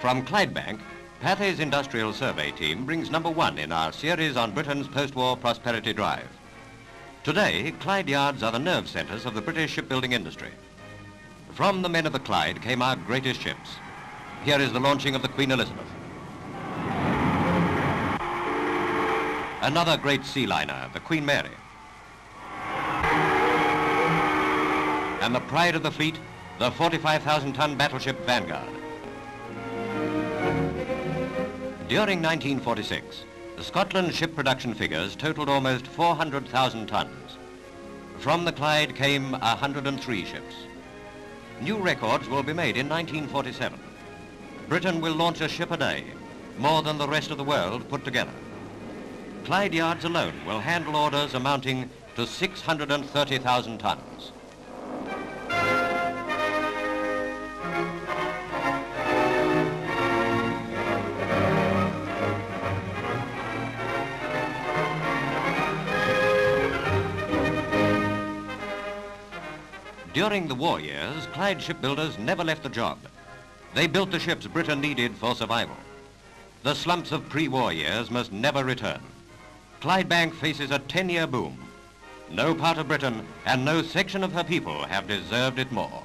From Clydebank, Pathé's Industrial Survey Team brings number one in our series on Britain's post-war prosperity drive. Today, Clyde yards are the nerve centres of the British shipbuilding industry. From the men of the Clyde came our greatest ships. Here is the launching of the Queen Elizabeth. Another great sea liner, the Queen Mary. And the pride of the fleet, the 45,000-ton battleship Vanguard. During 1946, the Scotland ship production figures totaled almost 400,000 tons. From the Clyde came 103 ships. New records will be made in 1947. Britain will launch a ship a day, more than the rest of the world put together. Clyde yards alone will handle orders amounting to 630,000 tons. During the war years, Clyde shipbuilders never left the job. They built the ships Britain needed for survival. The slumps of pre-war years must never return. Clydebank faces a 10-year boom. No part of Britain and no section of her people have deserved it more.